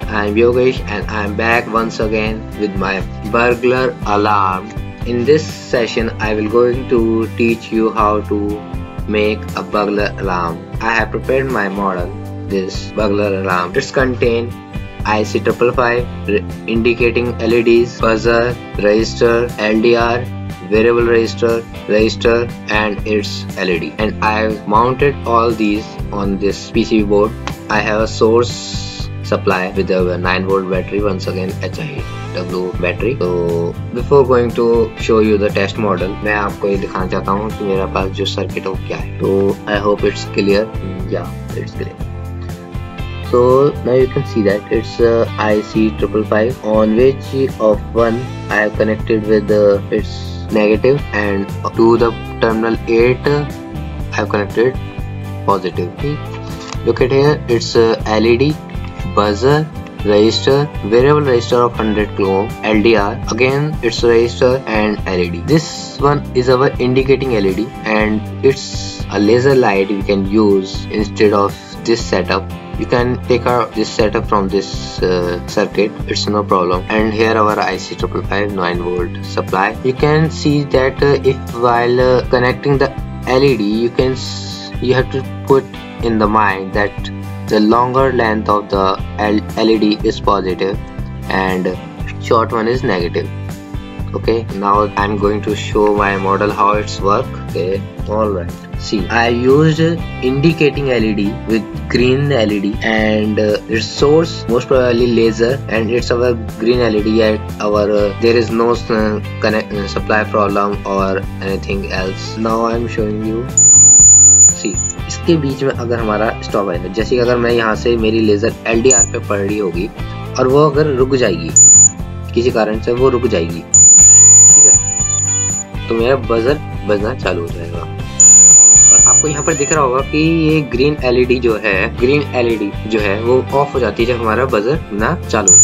I'm Yogesh and I'm back once again with my burglar alarm. In this session I will going to teach you how to make a burglar alarm. I have prepared my model this burglar alarm. It's contain IC triple five indicating LEDs, buzzer, register, LDR, variable register, register and its LED. And I have mounted all these on this PCB board. I have a source supply with a 9 volt battery once again HIW battery so before going to show you the test model मैं आपको ये दिखाना चाहता हूँ कि मेरा पास जो circuit है वो क्या है तो I hope it's clear yeah it's clear so now you can see that it's uh, IC triple five on which of one I have connected with uh, its negative and to the terminal 8 I have connected positive look at here it's uh, LED buzzer register variable register of 100 kilo LDR again it's register and LED this one is our indicating LED and it's a laser light we can use instead of this setup. You can take out this setup from this uh, circuit. It's no problem. And here our IC triple five 9 volt supply. You can see that uh, if while uh, connecting the LED you can you have to put in the mind that the longer length of the LED is positive and short one is negative. Okay now I'm going to show my model how it's work. Okay. Alright see I used indicating LED with green LED and uh, its source most probably laser and it's our green LED at our uh, there is no uh, connect uh, supply problem or anything else. Now I'm showing you see इसके बीच में अगर हमारा stop आएगा। जैसे कि अगर मैं यहाँ से मेरी लेज़र एलडीआर पे पड़ रही होगी और वो अगर रुक जाएगी, किसी कारण से वो रुक जाएगी, ठीक है तो मेरा बजर बजना चालू हो जाएगा। और आपको यहाँ पर दिख रहा होगा कि ये ग्रीन एलईडी जो है ग्रीन एलईडी जो है, वो ऑफ़ हो जाती है जब हमारा बजर ना चालू है।